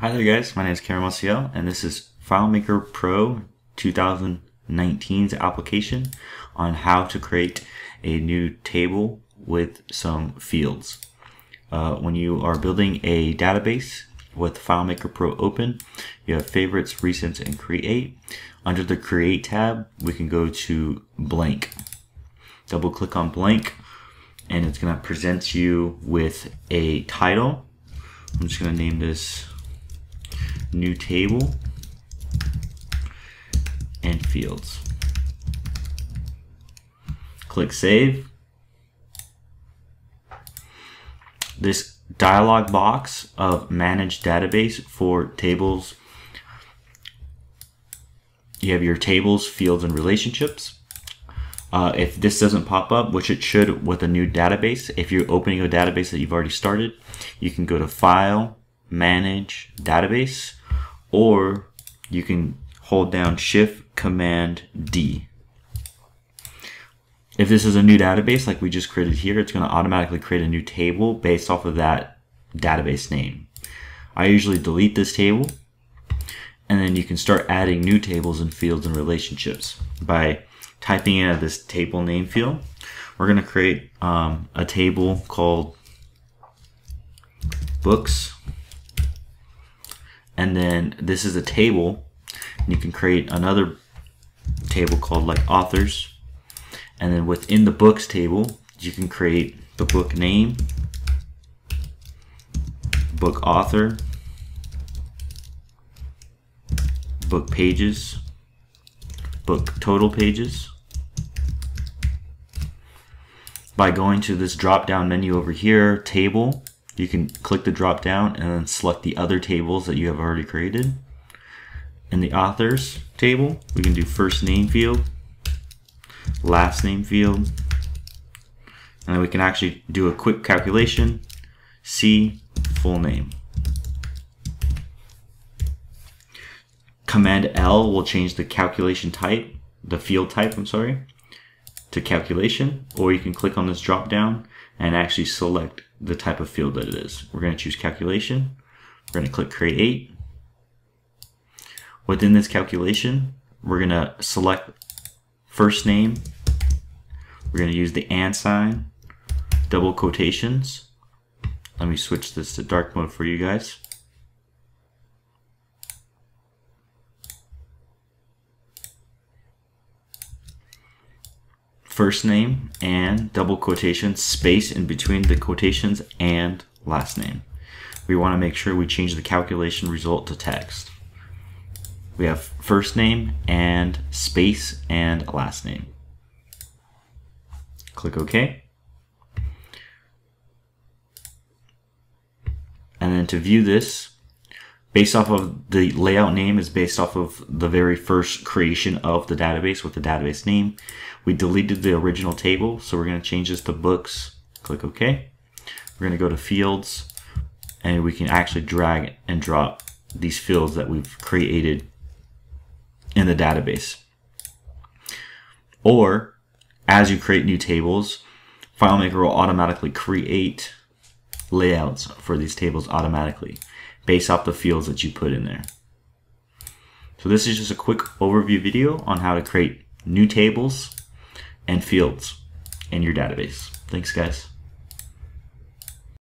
Hi there guys, my name is Cameron Maciel and this is FileMaker Pro 2019's application on how to create a new table with some fields. Uh, when you are building a database with FileMaker Pro open, you have favorites, recents, and create. Under the create tab, we can go to blank. Double click on blank and it's going to present you with a title. I'm just going to name this new table, and fields. Click Save. This dialog box of Manage Database for tables. You have your tables, fields, and relationships. Uh, if this doesn't pop up, which it should with a new database, if you're opening a database that you've already started, you can go to File, Manage, Database, or you can hold down Shift Command D. If this is a new database like we just created here, it's going to automatically create a new table based off of that database name. I usually delete this table and then you can start adding new tables and fields and relationships by typing in this table name field. We're going to create um, a table called books and then this is a table. And you can create another table called like authors. And then within the books table you can create the book name book author book pages book total pages. By going to this drop down menu over here table you can click the drop down and then select the other tables that you have already created. In the authors table, we can do first name field, last name field, and then we can actually do a quick calculation, see full name. Command L will change the calculation type, the field type, I'm sorry, to calculation, or you can click on this drop down and actually select the type of field that it is. We're going to choose calculation. We're going to click create. Within this calculation, we're going to select first name. We're going to use the and sign, double quotations. Let me switch this to dark mode for you guys. First name and double quotations, space in between the quotations and last name. We want to make sure we change the calculation result to text. We have first name and space and last name. Click OK. And then to view this, based off of the layout name is based off of the very first creation of the database with the database name. We deleted the original table, so we're going to change this to books. Click OK. We're going to go to fields, and we can actually drag and drop these fields that we've created in the database. Or, as you create new tables, FileMaker will automatically create layouts for these tables automatically based off the fields that you put in there. So this is just a quick overview video on how to create new tables and fields in your database. Thanks guys.